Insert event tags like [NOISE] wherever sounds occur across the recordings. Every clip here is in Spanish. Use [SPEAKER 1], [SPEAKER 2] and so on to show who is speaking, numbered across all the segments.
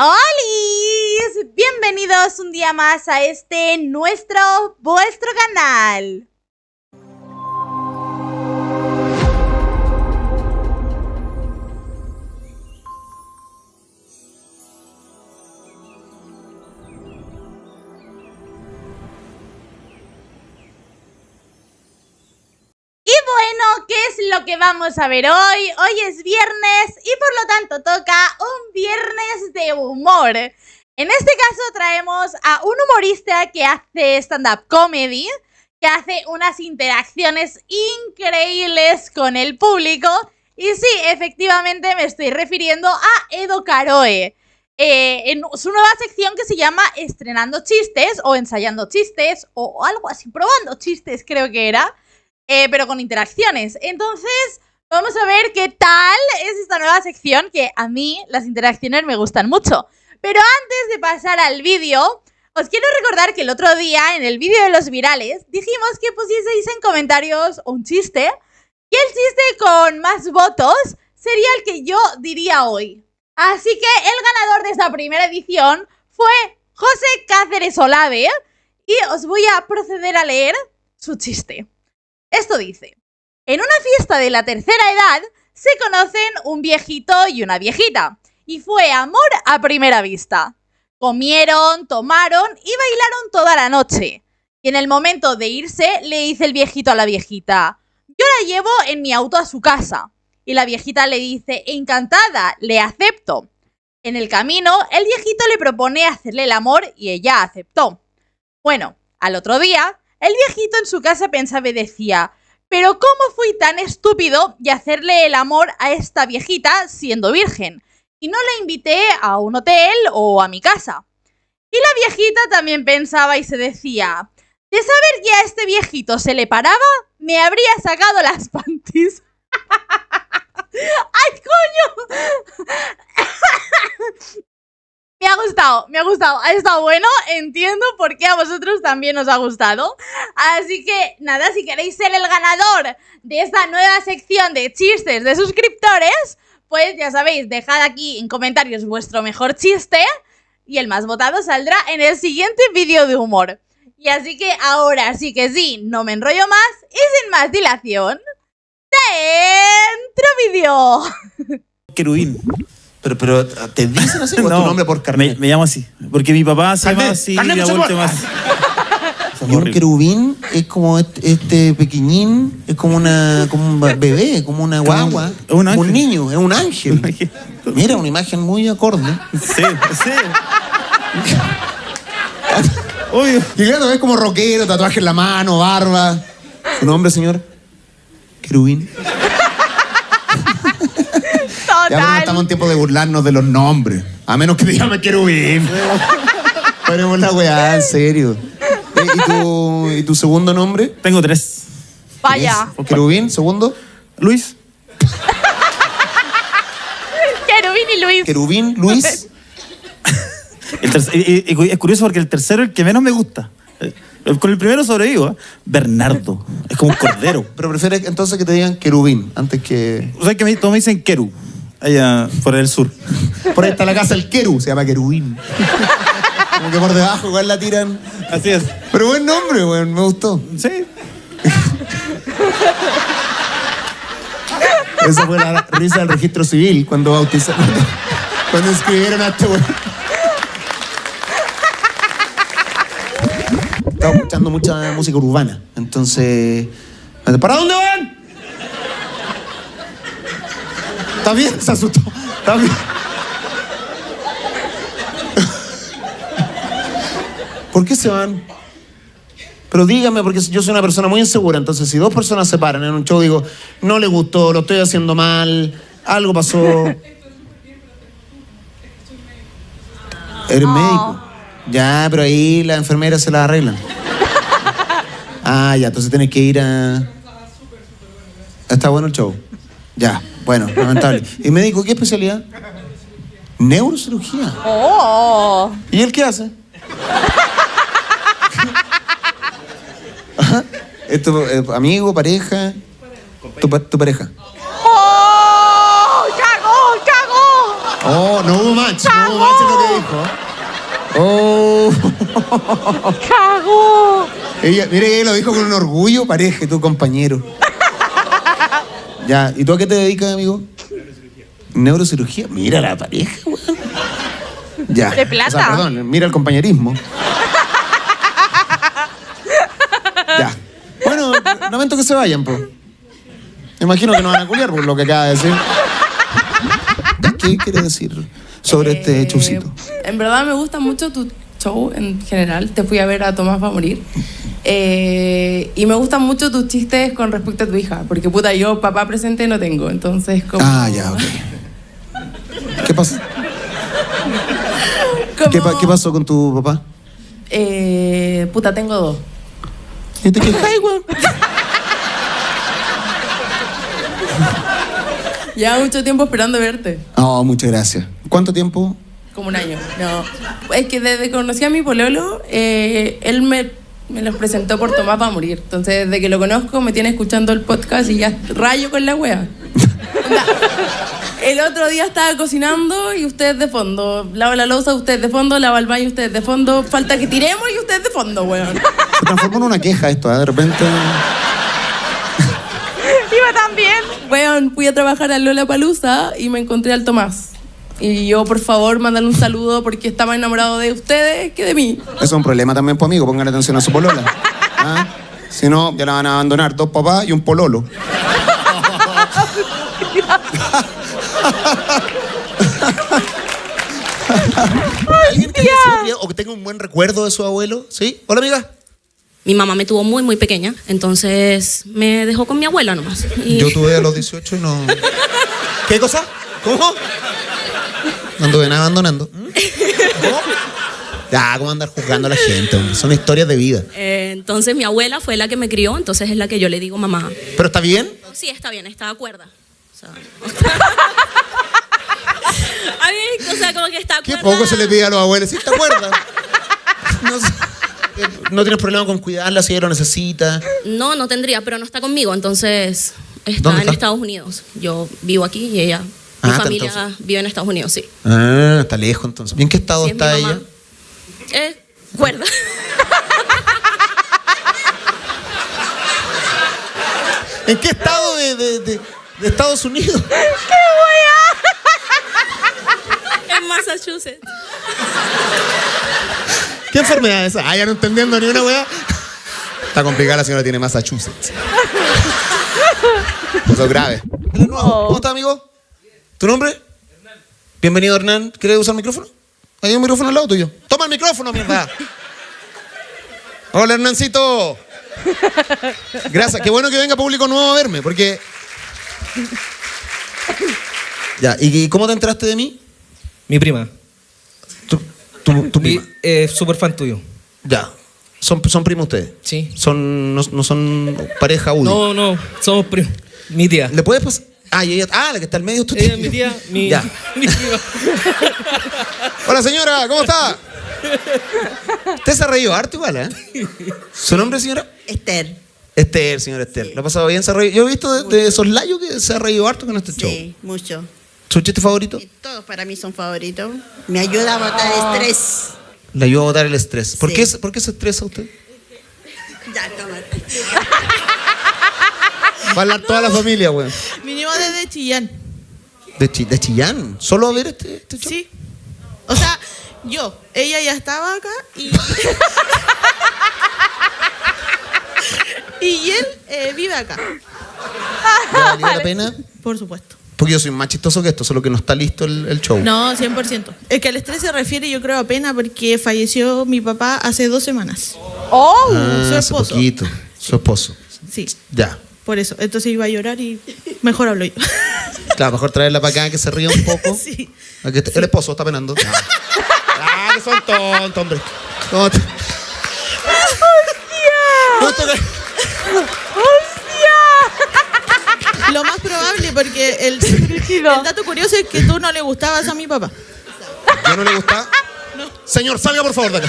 [SPEAKER 1] ¡Hola! Bienvenidos un día más a este nuestro, vuestro canal. Lo que vamos a ver hoy? Hoy es viernes y por lo tanto toca un viernes de humor. En este caso traemos a un humorista que hace stand-up comedy, que hace unas interacciones increíbles con el público. Y sí, efectivamente me estoy refiriendo a Edo Caroe. eh, en su nueva sección que se llama Estrenando chistes o ensayando chistes o algo así, probando chistes creo que era eh, pero con interacciones. Entonces, vamos a ver qué tal es esta nueva sección, que a mí las interacciones me gustan mucho. Pero antes de pasar al vídeo, os quiero recordar que el otro día, en el vídeo de los virales, dijimos que pusieseis en comentarios un chiste, y el chiste con más votos sería el que yo diría hoy. Así que el ganador de esta primera edición fue José Cáceres Olave, y os voy a proceder a leer su chiste. Esto dice, en una fiesta de la tercera edad se conocen un viejito y una viejita, y fue amor a primera vista. Comieron, tomaron y bailaron toda la noche. Y en el momento de irse le dice el viejito a la viejita, yo la llevo en mi auto a su casa. Y la viejita le dice, encantada, le acepto. En el camino, el viejito le propone hacerle el amor y ella aceptó. Bueno, al otro día, el viejito en su casa pensaba y decía, pero ¿cómo fui tan estúpido de hacerle el amor a esta viejita siendo virgen? Y no la invité a un hotel o a mi casa. Y la viejita también pensaba y se decía, de saber que a este viejito se le paraba, me habría sacado las [LAUGHS] panties. [LAUGHS] ¡Ay, coño! Me ha gustado, me ha gustado, ha estado bueno, entiendo por qué a vosotros también os ha gustado. Así que nada, si queréis ser el ganador de esta nueva sección de chistes de suscriptores, pues ya sabéis, dejad aquí en comentarios vuestro mejor chiste y el más votado saldrá en el siguiente vídeo de humor. Y así que ahora sí que sí, no me enrollo más y sin más dilación, dentro vídeo.
[SPEAKER 2] Pero, pero te dicen así, [LAUGHS] o tu
[SPEAKER 3] No,
[SPEAKER 2] nombre por carnet.
[SPEAKER 3] me llamo así. Porque mi papá se llama así y mi
[SPEAKER 2] se
[SPEAKER 3] abuelo se
[SPEAKER 2] puede.
[SPEAKER 3] llama así.
[SPEAKER 2] Y un querubín es como este, este pequeñín, es como una como un [LAUGHS] bebé, como una guagua,
[SPEAKER 3] es un ángel.
[SPEAKER 2] un niño, es un ángel. Mira, una imagen muy acorde.
[SPEAKER 3] Sí, sí. [LAUGHS] Obvio.
[SPEAKER 2] Y claro, es como rockero, tatuaje en la mano, barba. ¿Su nombre, señor? Querubín. Ya pero no estamos en tiempo de burlarnos de los nombres. A menos que te llame querubín. Pero es una weá, en serio. ¿Y tu, ¿Y tu segundo nombre?
[SPEAKER 3] Tengo tres.
[SPEAKER 1] Vaya.
[SPEAKER 2] ¿Es Querubín, segundo.
[SPEAKER 3] Luis. [LAUGHS]
[SPEAKER 1] Querubín y Luis.
[SPEAKER 2] Querubín, Luis. [LAUGHS]
[SPEAKER 3] El tercer- y- y- es curioso porque el tercero es el que menos me gusta. Eh, Con el primero sobrevivo. ¿eh? Bernardo. Es como un cordero. [LAUGHS]
[SPEAKER 2] Pero prefieres entonces que te digan querubín antes que.
[SPEAKER 3] O sea que me, todos me dicen Keru. Allá por el sur.
[SPEAKER 2] Por ahí está la casa el queru, se llama querubín. Como que por debajo igual la tiran.
[SPEAKER 3] Así es.
[SPEAKER 2] Pero buen nombre, weón, me gustó.
[SPEAKER 3] Sí.
[SPEAKER 2] Esa fue la risa del registro civil cuando bautizaron. Cuando escribieron a este weón. Estaba escuchando mucha música urbana. Entonces. ¿Para dónde van? ¿Está bien? Se asustó. ¿Está bien? ¿Por qué se van? Pero dígame, porque yo soy una persona muy insegura, entonces si dos personas se paran en un show, digo, no le gustó, lo estoy haciendo mal, algo pasó. Eres médico. Ya, pero ahí las enfermeras se la arreglan. Ah, ya, entonces tienes que ir a... Está bueno el show. Ya, bueno, lamentable. ¿Y médico qué especialidad? Neurocirugía.
[SPEAKER 1] Oh.
[SPEAKER 2] ¿Y él qué hace? Ajá. ¿Es tu eh, amigo, pareja? Tu, pa- tu pareja.
[SPEAKER 1] ¡Oh! ¡Cagó! ¡Cagó!
[SPEAKER 2] Oh, no hubo match. No hubo match en lo que dijo. Oh.
[SPEAKER 1] ¡Cagó!
[SPEAKER 2] Ella, mire, ella lo dijo con un orgullo, pareja, tu compañero. Ya, ¿y tú a qué te dedicas, amigo? Neurocirugía. Mira la pareja, weón. Ya.
[SPEAKER 1] De plata.
[SPEAKER 2] O sea, perdón, mira el compañerismo. ya. Bueno, lamento que se vayan, pues. Imagino que no van a culiar por lo que acaba de decir. ¿Qué quiere decir sobre este
[SPEAKER 4] Eh,
[SPEAKER 2] chucito?
[SPEAKER 4] En verdad me gusta mucho tu show en general. Te fui a ver a Tomás va a morir. Eh, y me gustan mucho tus chistes con respecto a tu hija. Porque puta, yo papá presente no tengo. Entonces, como.
[SPEAKER 2] Ah, ya, ok. ¿Qué pasó?
[SPEAKER 4] como-
[SPEAKER 2] ¿Qué, pa- qué pasó con tu papá?
[SPEAKER 4] Eh, puta, tengo dos.
[SPEAKER 2] ¿Y te quejas, weón?
[SPEAKER 4] Lleva [LAUGHS] mucho tiempo esperando verte.
[SPEAKER 2] Oh, muchas gracias. ¿Cuánto tiempo?
[SPEAKER 4] Como un año. No. Es que desde que conocí a mi pololo, eh, él me, me los presentó por Tomás va a morir. Entonces, desde que lo conozco, me tiene escuchando el podcast y ya rayo con la wea. Onda, El otro día estaba cocinando y ustedes de fondo. Lava la losa, ustedes de fondo. Lava el baño, ustedes de fondo. Falta que tiremos y ustedes de fondo, weón.
[SPEAKER 2] Se transformó en una queja esto, ¿eh? De repente.
[SPEAKER 1] Iba también.
[SPEAKER 4] Weón, fui a trabajar a Lola Palusa y me encontré al Tomás. Y yo, por favor, mandarle un saludo porque está más enamorado de ustedes que de mí.
[SPEAKER 2] Eso es un problema también, pues, amigo. Pongan atención a su polola. ¿Ah? Si no, ya la van a abandonar. Dos papás y un pololo. ¿Alguien que haya o que tenga un buen recuerdo de su abuelo? ¿Sí? Hola, amiga.
[SPEAKER 5] Mi mamá me tuvo muy, muy pequeña, entonces me dejó con mi abuela nomás. Y
[SPEAKER 2] Yo tuve a los 18 y no. ¿Qué cosa? ¿Cómo? Anduve nada abandonando. ¿Cómo? Ya, ¿cómo andar juzgando a la gente? hombre? Son historias de vida.
[SPEAKER 5] eh, entonces mi abuela fue la que me crió, entonces es la que yo le digo mamá.
[SPEAKER 2] ¿Pero está bien?
[SPEAKER 5] Sí, está bien, está de acuerdo. O sea, [LAUGHS] a mí, o sea, como que está
[SPEAKER 2] Qué
[SPEAKER 5] acuerda.
[SPEAKER 2] poco se le pide a los abuelos. ¿Sí te acuerdas? [LAUGHS] No, tienes problema con cuidarla si ella lo necesita.
[SPEAKER 5] No, no tendría, pero no está conmigo, entonces está
[SPEAKER 2] ¿Dónde
[SPEAKER 5] en
[SPEAKER 2] está?
[SPEAKER 5] Estados Unidos. Yo vivo aquí y ella,
[SPEAKER 2] Ah,
[SPEAKER 5] mi
[SPEAKER 2] está
[SPEAKER 5] familia vive en Estados Unidos, sí.
[SPEAKER 2] Ah, está lejos entonces. ¿Y en qué estado
[SPEAKER 5] Sí, mi
[SPEAKER 2] está ella?
[SPEAKER 5] Eh, cuerda. [LAUGHS]
[SPEAKER 2] ¿En qué estado de, de- de- de Estados Unidos? [LAUGHS] [LAUGHS]
[SPEAKER 5] en Massachusetts.
[SPEAKER 2] ¿Qué enfermedad es esa? Ah, ya no entendiendo ni una weá. Está complicada la señora tiene Massachusetts. Eso es grave. ¿Cómo estás, amigo? ¿Tu nombre? Bienvenido, Hernán. ¿Quieres usar el micrófono? Hay un micrófono al lado tuyo. Toma el micrófono, mierda. Hola, Hernancito. Gracias. Qué bueno que venga público nuevo a verme, porque... Ya, ¿y cómo te enteraste de mí?
[SPEAKER 6] Mi prima.
[SPEAKER 2] Tu, tu- tu prima.
[SPEAKER 6] eh, súper fan tuyo.
[SPEAKER 2] Ya. ¿Son, son primos ustedes?
[SPEAKER 6] Sí.
[SPEAKER 2] Son, no, no son pareja UDI.
[SPEAKER 6] No, no, somos primos. Mi tía.
[SPEAKER 2] ¿Le puedes pasar? Ah, y ella, ah, la que está al medio es tu tía.
[SPEAKER 6] Ella es mi tía, [LAUGHS] mi,
[SPEAKER 2] Ya. [LAUGHS]
[SPEAKER 6] mi prima.
[SPEAKER 2] Hola, señora, ¿cómo está? Usted se ha reído harto igual, ¿eh? ¿Su nombre, señora?
[SPEAKER 7] Esther.
[SPEAKER 2] Esther, señora Esther. ¿Lo ha pasado bien? ¿Se ha reído? Yo he visto de, de esos layos que se ha reído harto con este show.
[SPEAKER 7] Sí, mucho.
[SPEAKER 2] ¿Su chiste favorito?
[SPEAKER 7] Y todos para mí son favoritos. Me ayuda a botar estrés.
[SPEAKER 2] Le ayuda a botar el estrés. ¿Por,
[SPEAKER 7] Sí.
[SPEAKER 2] qué, se- ¿Por qué se estresa usted?
[SPEAKER 7] Ya, cámara.
[SPEAKER 2] Va a hablar toda la familia, güey.
[SPEAKER 8] Vinimos desde Chillán.
[SPEAKER 2] De, Chi- de Chillán. ¿Solo a ver este, este show?
[SPEAKER 8] Sí. O sea, yo, ella ya estaba acá y. [LAUGHS] y él eh, vive acá,
[SPEAKER 2] ¿Le valió la pena?
[SPEAKER 8] por supuesto.
[SPEAKER 2] Porque yo soy más chistoso que esto, solo que no está listo el, el show.
[SPEAKER 8] No, 100%. Es que al estrés se refiere, yo creo, a pena porque falleció mi papá hace dos semanas.
[SPEAKER 1] ¡Oh!
[SPEAKER 2] Ah,
[SPEAKER 8] su
[SPEAKER 2] hace
[SPEAKER 8] esposo.
[SPEAKER 2] poquito. Su esposo.
[SPEAKER 8] Sí,
[SPEAKER 2] Ya.
[SPEAKER 8] Por eso. Entonces iba a llorar y mejor hablo yo. [LAUGHS]
[SPEAKER 2] Claro, mejor traerla para acá que se ría un poco. [LAUGHS]
[SPEAKER 8] sí.
[SPEAKER 2] A que esté- El esposo está penando. [LAUGHS] Ah, que son tontos, hombre. ¿Cómo te- ¿Cómo te-
[SPEAKER 8] Lo más probable porque el, el dato curioso es que tú no le gustabas a mi papá.
[SPEAKER 2] ¿Ya no le gusta? Señor, salga por favor de acá.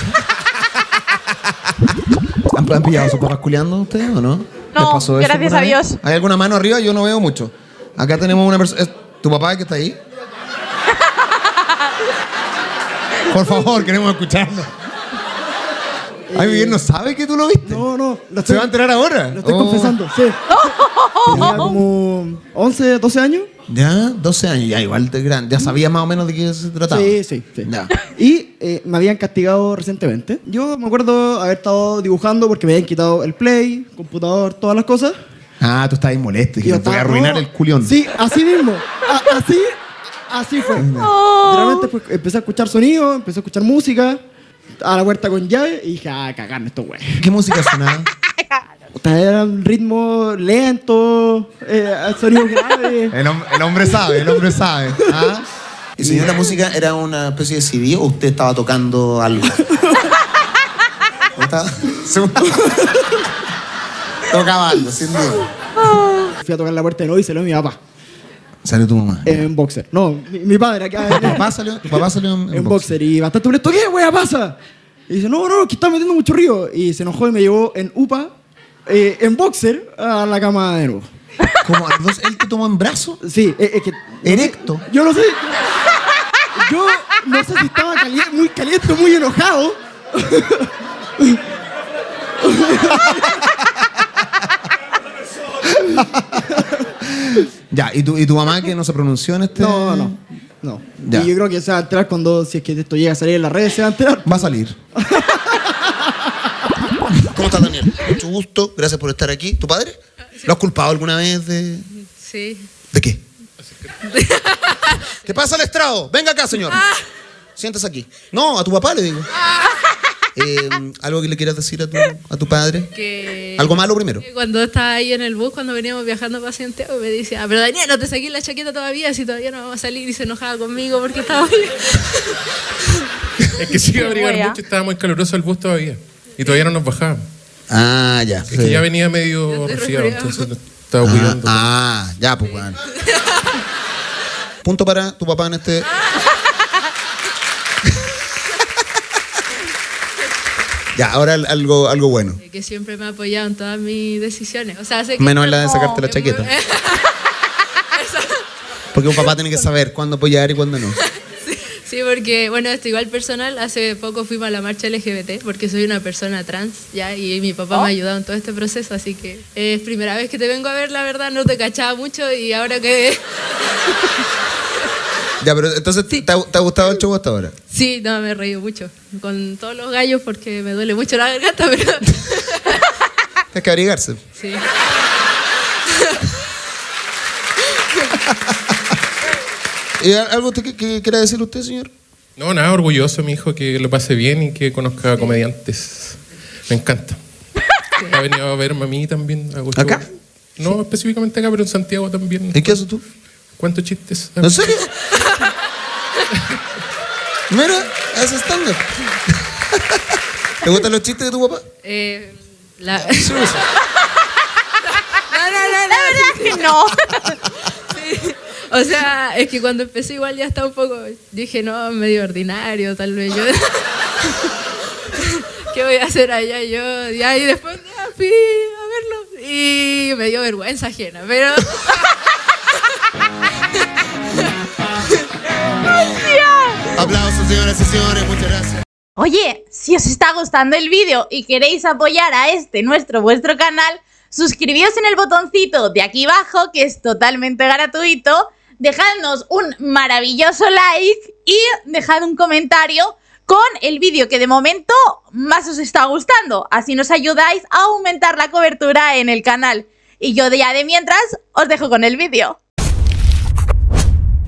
[SPEAKER 2] ¿Han, han pillado a sus papás culeando ustedes o no? ¿Les
[SPEAKER 1] No,
[SPEAKER 2] pasó eso
[SPEAKER 1] gracias a? Dios.
[SPEAKER 2] ¿Hay alguna mano arriba? Yo no veo mucho. Acá tenemos una persona. ¿es ¿Tu papá que está ahí? [LAUGHS] Por favor, queremos escucharlo. Ay, bien, no sabe que tú lo viste.
[SPEAKER 9] No, no, lo
[SPEAKER 2] Se va a enterar ahora.
[SPEAKER 9] lo estoy
[SPEAKER 2] Oh.
[SPEAKER 9] confesando, sí. [LAUGHS] Tenía como 11, 12 años.
[SPEAKER 2] Ya, 12 años, ya igual de grande. Ya sabía más o menos de qué se trataba.
[SPEAKER 9] Sí, sí, sí.
[SPEAKER 2] Ya. [LAUGHS]
[SPEAKER 9] Y eh, me habían castigado recientemente. Yo me acuerdo haber estado dibujando porque me habían quitado el play, computador, todas las cosas.
[SPEAKER 2] Ah, tú estabas ahí molesto y que voy a arruinar
[SPEAKER 9] no,
[SPEAKER 2] el culión.
[SPEAKER 9] Sí, así mismo. A- así, así fue. Literalmente pues, empecé a escuchar sonido, empecé a escuchar música, a la puerta con llave y dije, ah, cagarme esto, güey.
[SPEAKER 2] ¿Qué música sonaba? [LAUGHS] [LAUGHS]
[SPEAKER 9] Era un ritmo lento, eh, sonido grave.
[SPEAKER 2] El, hom- el hombre sabe, el hombre sabe. ¿Ah? ¿Y señor, la música era una especie de CD o usted estaba tocando algo? ¿O estaba- Tocaba algo, sin duda.
[SPEAKER 9] Fui a tocar la puerta de nuevo y se lo mi papá.
[SPEAKER 2] Salió tu mamá.
[SPEAKER 9] En boxer. No, mi, mi padre acá.
[SPEAKER 2] ¿Tu papá salió, tu papá salió en,
[SPEAKER 9] en boxer y bastante molesto. ¿Qué, wea, pasa? Y dice, no, no, que está metiendo mucho río. Y se enojó y me llevó en UPA, eh, en boxer, a la cama de nuevo.
[SPEAKER 2] ¿Cómo? ¿Entonces él te tomó en brazo?
[SPEAKER 9] Sí, eh, es que...
[SPEAKER 2] ¿Erecto?
[SPEAKER 9] Yo no sé. Yo no sé si estaba caliente, muy caliente muy enojado.
[SPEAKER 2] Ya, ¿y tu, ¿y tu mamá que no se pronunció en este?
[SPEAKER 9] No, no. No.
[SPEAKER 2] Ya.
[SPEAKER 9] Y yo creo que se va a enterar cuando, si es que esto llega a salir en las redes, se va a enterar.
[SPEAKER 2] Va a salir. [LAUGHS] ¿Cómo estás, Daniel? Mucho gusto, gracias por estar aquí. ¿Tu padre? ¿Lo has culpado alguna vez de...?
[SPEAKER 5] Sí.
[SPEAKER 2] ¿De qué? ¿Qué [LAUGHS] pasa al estrado? Venga acá, señor. Siéntese aquí. No, a tu papá le digo. Eh, [LAUGHS] ¿Algo que le quieras decir a tu, a tu padre?
[SPEAKER 5] Que
[SPEAKER 2] ¿Algo malo primero?
[SPEAKER 5] que Cuando estaba ahí en el bus, cuando veníamos viajando para Santiago, me dice, ah, pero Daniel, no te saqué la chaqueta todavía, si todavía no vamos a salir. Y se enojaba conmigo porque estaba. [LAUGHS]
[SPEAKER 10] Es que sí abrigar
[SPEAKER 5] Wea.
[SPEAKER 10] mucho y estaba muy caluroso el bus todavía. Y todavía no nos bajábamos.
[SPEAKER 2] Ah, ya.
[SPEAKER 10] Es que ya venía medio resfriado, entonces nos estaba
[SPEAKER 2] Ah,
[SPEAKER 10] cuidando.
[SPEAKER 2] ah, ya, pues, bueno. [LAUGHS] Punto para tu papá en este... ya, ahora al- algo, algo bueno.
[SPEAKER 5] que siempre me ha apoyado en todas mis decisiones. O sea, sé que
[SPEAKER 2] Menos en la de sacarte la chaqueta. [LAUGHS] Porque un papá tiene que saber cuándo apoyar y cuándo no. [LAUGHS]
[SPEAKER 5] Sí, porque, bueno, esto igual personal, hace poco fuimos a la marcha LGBT porque soy una persona trans, ¿ya? Y mi papá me ha ayudado en todo este proceso, así que es primera vez que te vengo a ver, la verdad, no te cachaba mucho y ahora que... [LAUGHS]
[SPEAKER 2] Ya, pero entonces, ¿te, ha, te ha gustado el show hasta ahora?
[SPEAKER 5] Sí, no, me he reído mucho con todos los gallos porque me duele mucho la garganta, pero... [LAUGHS]
[SPEAKER 2] Hay que abrigarse.
[SPEAKER 5] Sí. [LAUGHS]
[SPEAKER 2] ¿Y algo usted que, que quiera decir usted, señor?
[SPEAKER 10] No, nada, orgulloso mi hijo que lo pase bien y que conozca comediantes. Me encanta. Ha venido a verme a mí también. a.
[SPEAKER 2] ¿Acá?
[SPEAKER 10] No, específicamente acá, pero en Santiago también.
[SPEAKER 2] ¿Y qué haces tú?
[SPEAKER 10] Cuento chistes.
[SPEAKER 2] ¿En serio? [LAUGHS] [LAUGHS] Mira, hace stand-up. [LAUGHS] ¿Te gustan los chistes de tu papá?
[SPEAKER 5] Eh, la...
[SPEAKER 2] Sí,
[SPEAKER 5] No, no, no, no.
[SPEAKER 1] La verdad es que no. [LAUGHS]
[SPEAKER 5] Sí. O sea, es que cuando empecé igual ya estaba un poco, dije, no, medio ordinario, tal vez yo. ¿Qué voy a hacer allá yo? Y después ya fui a verlo y me dio vergüenza ajena, pero...
[SPEAKER 2] señoras y señores, muchas gracias.
[SPEAKER 1] Oye, si os está gustando el vídeo y queréis apoyar a este, nuestro, vuestro canal, suscribíos en el botoncito de aquí abajo, que es totalmente gratuito, dejadnos un maravilloso like y dejad un comentario con el vídeo que de momento más os está gustando. Así nos ayudáis a aumentar la cobertura en el canal. Y yo ya de mientras os dejo con el vídeo.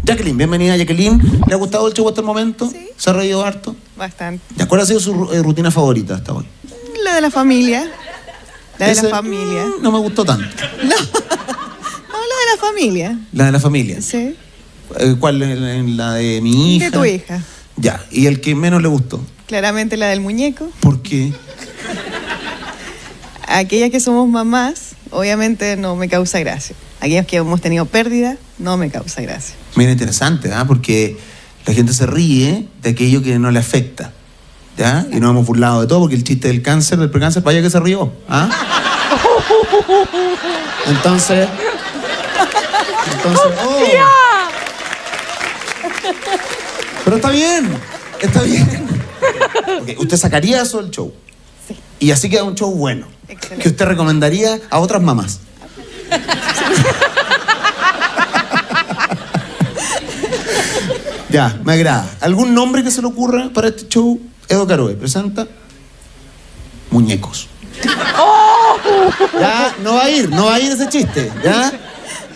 [SPEAKER 2] Jacqueline, bienvenida Jacqueline. ¿Le ha gustado el show hasta el momento? Sí. ¿Se ha reído harto?
[SPEAKER 7] Bastante.
[SPEAKER 2] ¿Ya cuál ha sido su eh, rutina favorita hasta hoy?
[SPEAKER 7] La de la familia. La de
[SPEAKER 2] Ese,
[SPEAKER 7] la familia.
[SPEAKER 2] mm, No me gustó tanto. [LAUGHS]
[SPEAKER 7] No, la de la familia.
[SPEAKER 2] La de la familia.
[SPEAKER 7] Sí.
[SPEAKER 2] Eh, ¿Cuál? ¿En- en ¿La de mi hija?
[SPEAKER 7] De tu hija.
[SPEAKER 2] Ya. ¿Y el que menos le gustó?
[SPEAKER 7] Claramente la del muñeco.
[SPEAKER 2] ¿Por qué?
[SPEAKER 7] Aquellas que somos mamás, obviamente no me causa gracia. Aquellas que hemos tenido pérdida, no me causa gracia.
[SPEAKER 2] Mira, interesante, ¿ah? Porque la gente se ríe de aquello que no le afecta. ¿Ya? Y nos hemos burlado de todo porque el chiste del cáncer, del precáncer, vaya que se rió. ¿Ah? Entonces. Entonces. oh. Pero está bien. Está bien. Ok, ¿Usted sacaría eso del show?
[SPEAKER 7] Sí.
[SPEAKER 2] Y así queda un show bueno.
[SPEAKER 7] Excelente.
[SPEAKER 2] Que usted recomendaría a otras mamás. Ya, me agrada. ¿Algún nombre que se le ocurra para este show? Edo Caroe presenta Muñecos. Ya, no va a ir, no va a ir ese chiste, ¿ya?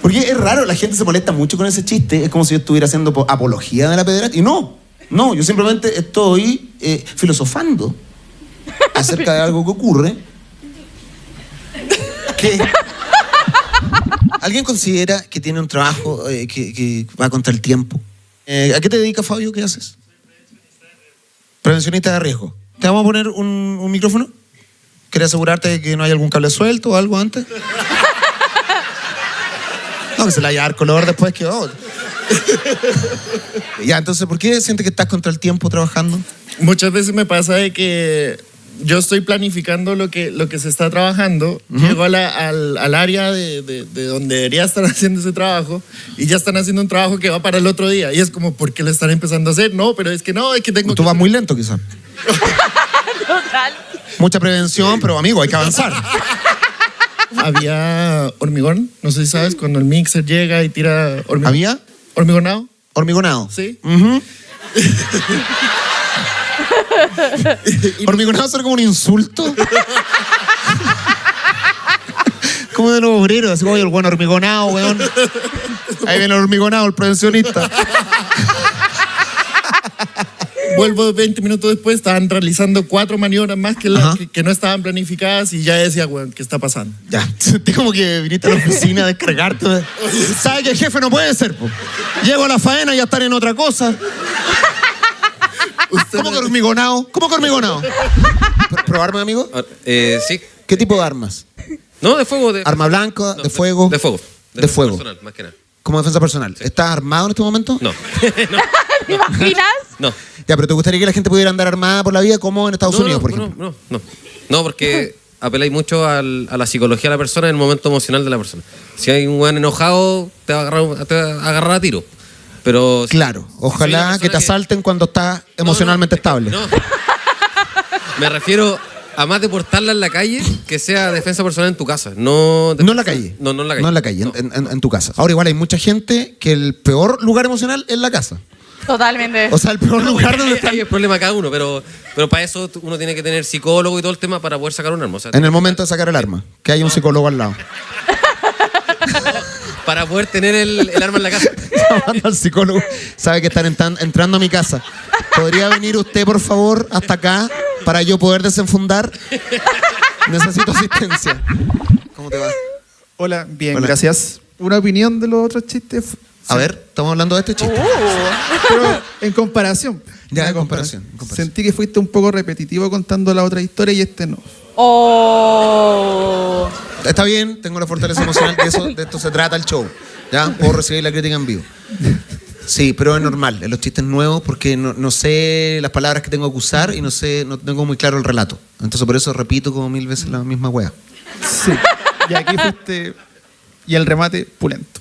[SPEAKER 2] Porque es raro, la gente se molesta mucho con ese chiste. Es como si yo estuviera haciendo po- apología de la pederastia. Y no, no, yo simplemente estoy eh, filosofando acerca de algo que ocurre. Que [LAUGHS] ¿Alguien considera que tiene un trabajo eh, que, que va contra el tiempo? Eh, ¿A qué te dedicas, Fabio? ¿Qué haces? Prevencionista de riesgo. ¿Te vamos a poner un, micrófono? ¿Quieres asegurarte de que no hay algún cable suelto o algo antes? No, que se le vaya a dar color después que... oh. [LAUGHS] ya, entonces, ¿por qué sientes que estás contra el tiempo trabajando?
[SPEAKER 11] Muchas veces me pasa de que yo estoy planificando lo que, lo que se está trabajando, llego a la- al, al área de, de- de donde debería estar [LAUGHS] haciendo ese trabajo y ya están haciendo un trabajo que va para el otro día. Y es como, ¿por qué lo están empezando a hacer? No, pero es que no, es que tengo
[SPEAKER 2] Tú
[SPEAKER 11] que...
[SPEAKER 2] vas muy lento, quizás. [LAUGHS]
[SPEAKER 1] Total.
[SPEAKER 2] Mucha prevención, pero amigo, hay que avanzar. [LAUGHS]
[SPEAKER 11] Había hormigón, no sé si sabes, cuando el mixer llega y tira hormigón.
[SPEAKER 2] ¿Había?
[SPEAKER 11] ¿Hormigonado?
[SPEAKER 2] Hormigonado.
[SPEAKER 11] Sí. [LAUGHS]
[SPEAKER 2] Hormigonado suena como un insulto. [LAUGHS] como de los obreros, así como "Oye, el buen hormigonado, weón. Ahí viene el hormigonado, el prevencionista. [LAUGHS]
[SPEAKER 11] Vuelvo 20 minutos después, estaban realizando cuatro maniobras más que no estaban planificadas y ya decía, weón, ¿qué está pasando?
[SPEAKER 2] Ya, sentí como que viniste a la oficina a descargarte. ¿Sabes que el jefe no puede ser? po? Llego a la faena y ya estar en otra cosa. ¿Cómo que hormigonado? ¿Cómo que ¿Probarme, amigo?
[SPEAKER 12] Ah, Eh, sí.
[SPEAKER 2] ¿Qué tipo de armas?
[SPEAKER 12] No, de fuego. De,
[SPEAKER 2] ¿Arma blanca?
[SPEAKER 12] no,
[SPEAKER 2] ¿De fuego?
[SPEAKER 12] De fuego.
[SPEAKER 2] De fuego.
[SPEAKER 12] Personal, más que nada.
[SPEAKER 2] Como defensa personal. ¿Estás armado en este momento? [LAUGHS]
[SPEAKER 12] No.
[SPEAKER 1] ¿Te imaginas?
[SPEAKER 12] No.
[SPEAKER 2] Ya, pero ¿te gustaría que la gente pudiera andar armada por la vida como en Estados
[SPEAKER 12] no,
[SPEAKER 2] Unidos,
[SPEAKER 12] no,
[SPEAKER 2] por
[SPEAKER 12] no,
[SPEAKER 2] ejemplo?
[SPEAKER 12] No, no, no. porque [LAUGHS] apeláis mucho al- a la psicología de la persona en el momento emocional de la persona. Si hay un weón enojado, te va a agarrar, te va a agarrar a tiro. Pero
[SPEAKER 2] Claro. Ojalá que te asalten cuando estás emocionalmente estable.
[SPEAKER 12] No. [LAUGHS] Me refiero a más de portarla en la calle que sea defensa personal en tu casa. No,
[SPEAKER 2] No en la calle.
[SPEAKER 12] No, no en la calle.
[SPEAKER 2] No en la calle,
[SPEAKER 12] No.
[SPEAKER 2] en, en- en tu casa. Ahora, igual hay mucha gente que el peor lugar emocional es la casa.
[SPEAKER 1] Totalmente.
[SPEAKER 2] O sea, el peor [LAUGHS] lugar donde
[SPEAKER 12] Hay,
[SPEAKER 2] está.
[SPEAKER 12] hay el problema cada uno, pero, pero para eso tú- uno tiene que tener psicólogo y todo el tema para poder sacar un arma. O sea,
[SPEAKER 2] En el momento de sacar el arma, que haya un psicólogo al lado. [LAUGHS]
[SPEAKER 12] para poder tener el, el arma en la casa. [LAUGHS]
[SPEAKER 2] Llamando al psicólogo. Sabe que están entran- entrando a mi casa. ¿Podría venir usted, por favor, hasta acá para yo poder desenfundar? Necesito asistencia. ¿Cómo te va?
[SPEAKER 13] Hola, bien,
[SPEAKER 2] Hola.
[SPEAKER 13] gracias. Una opinión de los otros chistes.
[SPEAKER 2] A ver, estamos hablando de este chiste.
[SPEAKER 13] Pero en comparación.
[SPEAKER 2] Ya,
[SPEAKER 13] Una
[SPEAKER 2] en comparación, en comparación.
[SPEAKER 13] Sentí que fuiste un poco repetitivo contando la otra historia y este no.
[SPEAKER 1] Oh.
[SPEAKER 2] Está bien, tengo la fortaleza emocional, de, eso, de esto se trata el show. ¿Ya? Puedo recibir la crítica en vivo. Sí, pero es normal, en los chistes nuevos, porque no, no sé las palabras que tengo que usar y no sé, no tengo muy claro el relato. Entonces por eso repito como mil veces la misma wea.
[SPEAKER 13] Sí. Y aquí fuiste. Y el remate, pulento.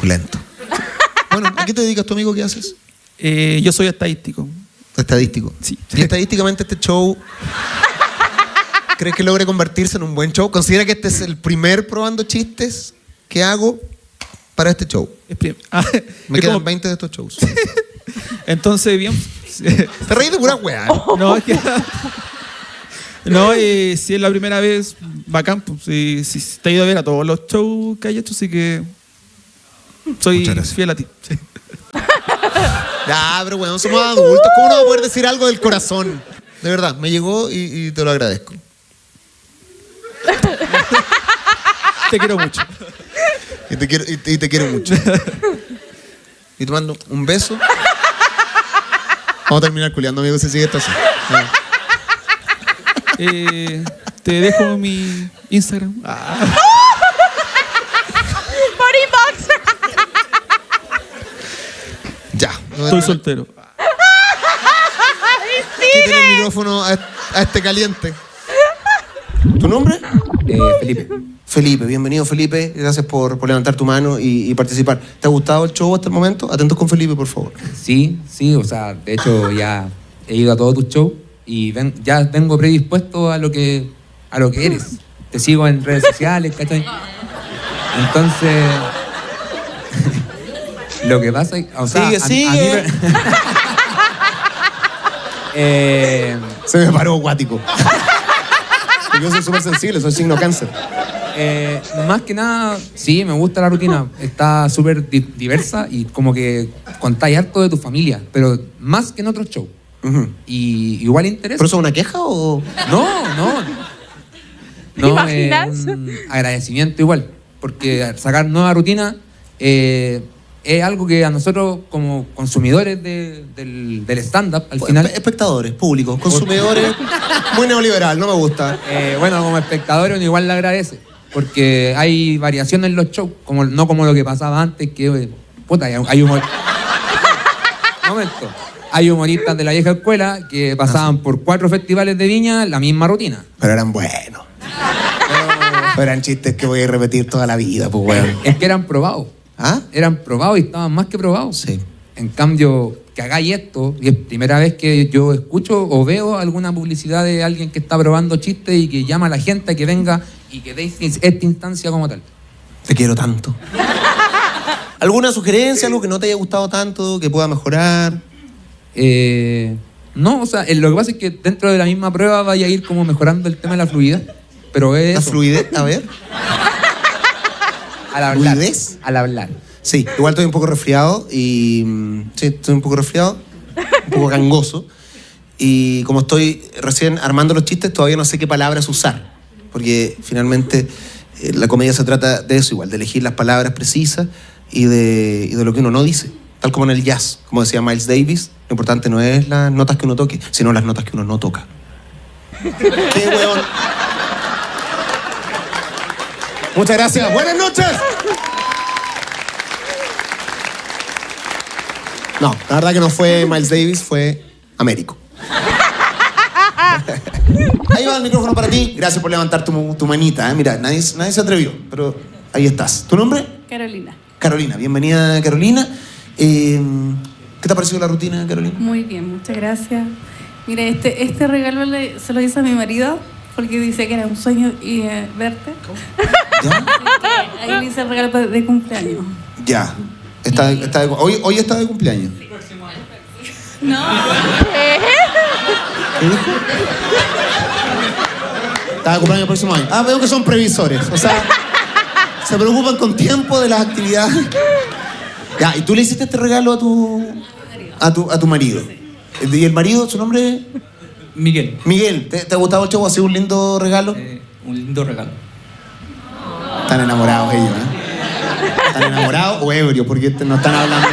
[SPEAKER 2] Pulento. Bueno, ¿a qué te dedicas tu amigo? ¿Qué haces?
[SPEAKER 13] Eh, yo soy estadístico.
[SPEAKER 2] Estadístico.
[SPEAKER 13] Sí.
[SPEAKER 2] Y estadísticamente este show. ¿Crees que logre convertirse en un buen show? ¿Considera que este es el primer probando chistes que hago para este show? [LAUGHS]
[SPEAKER 13] Ah,
[SPEAKER 2] Me quedan
[SPEAKER 13] como-
[SPEAKER 2] 20 de estos shows. [LAUGHS]
[SPEAKER 13] Entonces, bien. [LAUGHS]
[SPEAKER 2] Te reís de pura weá.
[SPEAKER 13] No, es que. No, eh, si es la primera vez, bacán. Pues, si, si te he ido a ver a todos los shows que hay hecho, así que. Soy fiel a ti. Sí.
[SPEAKER 2] Ya, pero weón, somos adultos. ¿Cómo no va a poder decir algo del corazón? De verdad, me llegó y, y te lo agradezco. [LAUGHS]
[SPEAKER 13] Te quiero mucho.
[SPEAKER 2] Y te quiero, y te, y te quiero mucho. Y te mando un beso. Vamos a terminar culiando, amigo, si sigue esto así.
[SPEAKER 13] Eh, te dejo mi Instagram. Ah,
[SPEAKER 1] Por inbox.
[SPEAKER 2] Ya.
[SPEAKER 13] estoy soltero. [LAUGHS]
[SPEAKER 2] Quiten el micrófono a, a este caliente. ¿Tu nombre?
[SPEAKER 14] Felipe.
[SPEAKER 2] Felipe, bienvenido Felipe. Gracias por, por levantar tu mano y, y participar. ¿Te ha gustado el show hasta el momento? Atentos con Felipe, por favor.
[SPEAKER 14] Sí, sí, o sea, de hecho ya he ido a todos tus shows y ven- ya vengo predispuesto a lo que a lo que eres. Te sigo en redes sociales, ¿cachai? Entonces, [LAUGHS] lo que pasa es, o sea,
[SPEAKER 2] Sigue,
[SPEAKER 14] a- a
[SPEAKER 2] sigue.
[SPEAKER 14] mí [LAUGHS] Eh,
[SPEAKER 2] Se me paró guático. Yo soy súper sensible, soy signo cáncer.
[SPEAKER 14] Eh, más que nada, sí, me gusta la rutina. Está súper di- diversa y como que contáis harto de tu familia, pero más que en otros shows. Y igual interesa.
[SPEAKER 2] ¿Pero eso es una queja o...?
[SPEAKER 14] No, no.
[SPEAKER 1] ¿Te
[SPEAKER 14] No,
[SPEAKER 1] imaginas?
[SPEAKER 14] eh, un agradecimiento igual, porque sacar nueva rutina eh, es algo que a nosotros como consumidores de- del, del stand-up, al final...
[SPEAKER 2] Espectadores, públicos, consumidores, [LAUGHS] muy neoliberal, no me gusta.
[SPEAKER 14] Eh, bueno, como espectador uno igual le agradece, porque hay variaciones en los shows, como, no como lo que pasaba antes, que, eh, puta, hay, hay humor... [LAUGHS] Momento. Hay humoristas de la vieja escuela que pasaban por cuatro festivales de viña la misma rutina.
[SPEAKER 2] Pero eran buenos. Pero eran chistes que voy a repetir toda la vida, pues, weón.
[SPEAKER 14] Es que eran probados.
[SPEAKER 2] ¿Ah?
[SPEAKER 14] Eran probados y estaban más que probados.
[SPEAKER 2] Sí.
[SPEAKER 14] En cambio, que hagáis esto, y es primera vez que yo escucho o veo alguna publicidad de alguien que está probando chistes y que llama a la gente a que venga y que deis esta instancia como tal.
[SPEAKER 2] Te quiero tanto. ¿Alguna sugerencia, algo que no te haya gustado tanto, que pueda mejorar?
[SPEAKER 14] Eh, no, o sea, eh, lo que pasa es que dentro de la misma prueba vaya a ir como mejorando el tema de la fluidez. Pero es
[SPEAKER 2] ¿La
[SPEAKER 14] eso.
[SPEAKER 2] fluidez? A ver. [LAUGHS]
[SPEAKER 14] Al hablar.
[SPEAKER 2] ¿Fluidez?
[SPEAKER 14] Al hablar.
[SPEAKER 2] Sí, igual estoy un poco resfriado y... mm, Sí, estoy un poco resfriado, un poco gangoso. Y como estoy recién armando los chistes, todavía no sé qué palabras usar. Porque finalmente eh, la comedia se trata de eso igual, de elegir las palabras precisas y de, y de lo que uno no dice. Tal como en el jazz, como decía Miles Davis, lo importante no es las notas que uno toque, sino las notas que uno no toca. [LAUGHS] ¡Qué weón! Muchas gracias. Buenas noches. No, la verdad que no fue Miles Davis, fue Américo. Ahí va el micrófono para ti. Gracias por levantar tu, tu manita. ¿eh? Mira, nadie, nadie se atrevió, pero ahí estás. ¿Tu nombre?
[SPEAKER 15] Carolina.
[SPEAKER 2] Carolina. Bienvenida, Carolina. Eh, ¿Qué te ha parecido la rutina, Carolina?
[SPEAKER 15] Muy bien, muchas gracias. Mire, este, este regalo le- se lo hice a mi marido porque dice que era un sueño y, eh, verte. Que [LAUGHS] Ahí le hice el regalo de cumpleaños.
[SPEAKER 2] Ya. Está, está de- hoy, hoy está de cumpleaños.
[SPEAKER 15] No.
[SPEAKER 2] ¿Qué dijo? Está de cumpleaños el próximo año. Ah, veo que son previsores. O sea, se preocupan con tiempo de las actividades. Ya, ¿y tú le hiciste este regalo a tu, a tu, a tu marido? ¿Y el marido, su nombre?
[SPEAKER 16] Miguel.
[SPEAKER 2] Miguel, ¿te, te ha gustado el show? ¿Ha sido un lindo regalo?
[SPEAKER 16] Un lindo regalo.
[SPEAKER 2] Están enamorados ellos, ¿eh? ¿Están enamorados o ebrios? Porque este- no están hablando